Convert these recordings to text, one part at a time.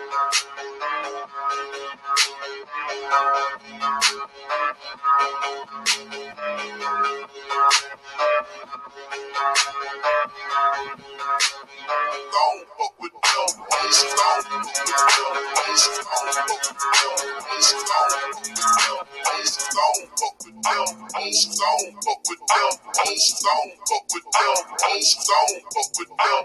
Don't fuck with them. Don't fuck with them. Don't fuck with them.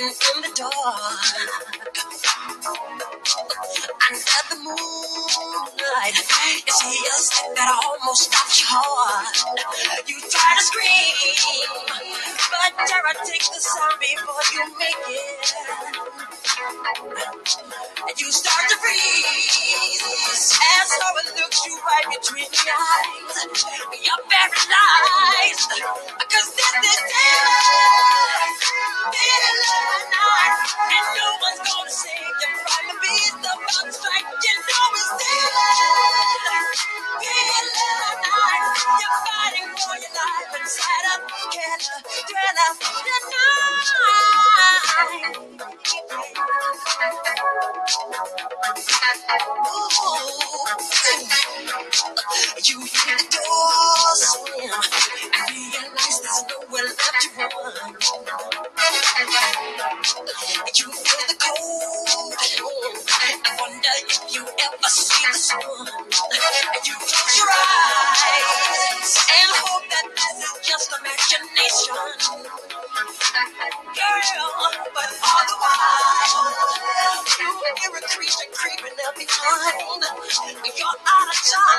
In from the dark, Under the moonlight, you see a stick that almost stopped your heart. You try to scream, but Tara, take the sound before you make it. And you start to freeze as someone looks you right between the eyes. You're paralyzed, cause this is Tara. you're out of time.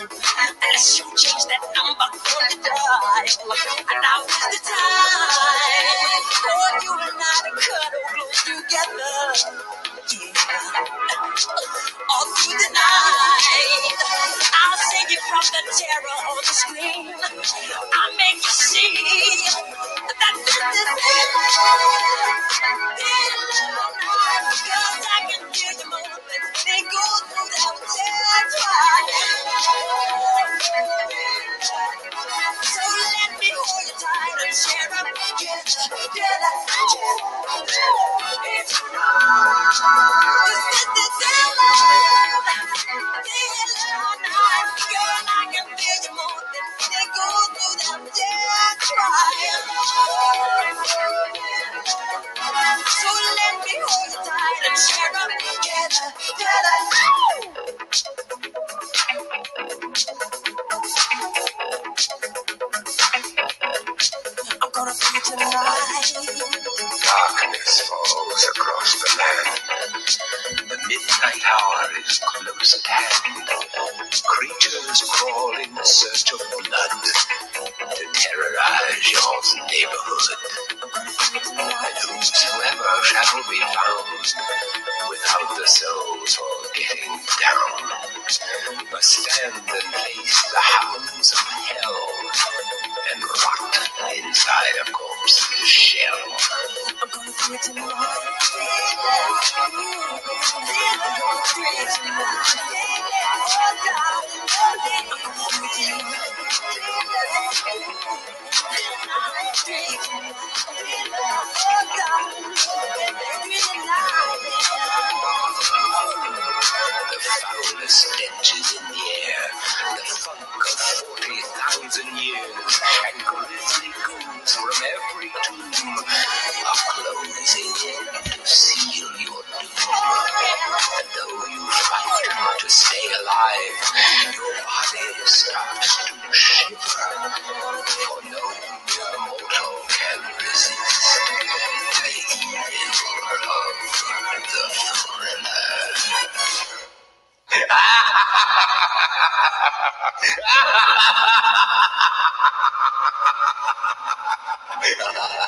Unless you change that number on the dial. So let me hold and share. I'm. Darkness falls across the land. The midnight hour is close at hand. Creatures crawl in search of blood terrorize your neighborhood. And whosoever shall be found without the souls or getting down must stand and face the hounds of hell and rot inside a corpse's shell. Stenches in the air, the funk of 40,000 years, and grisly goons from every tomb are closing in to seal your doom. And though you fight to stay alive, ハハハハハ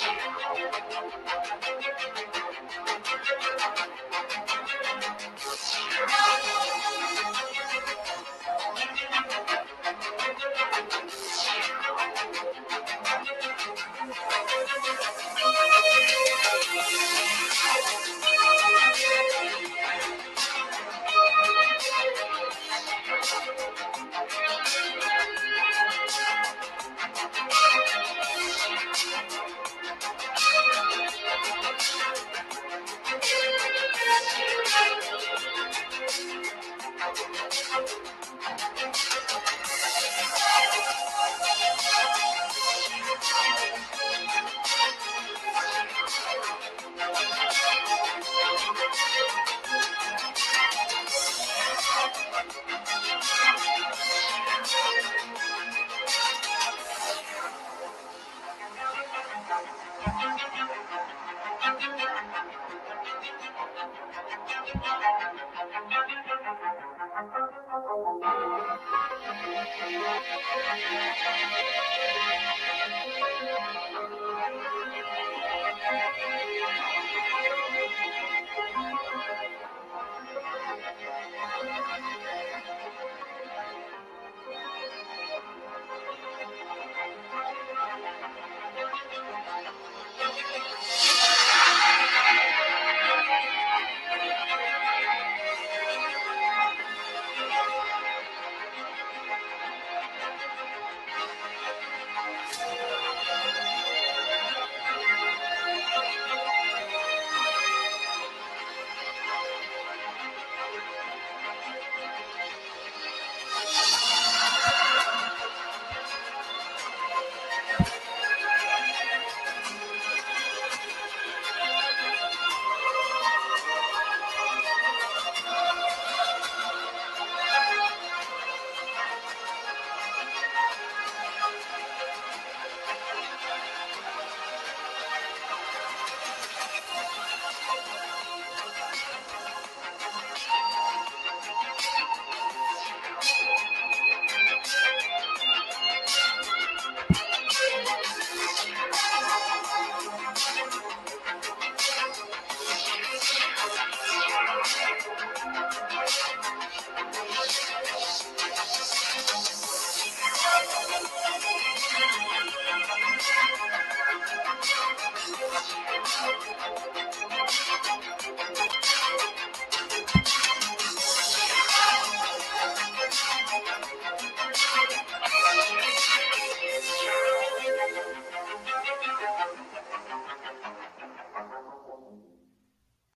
Thank you.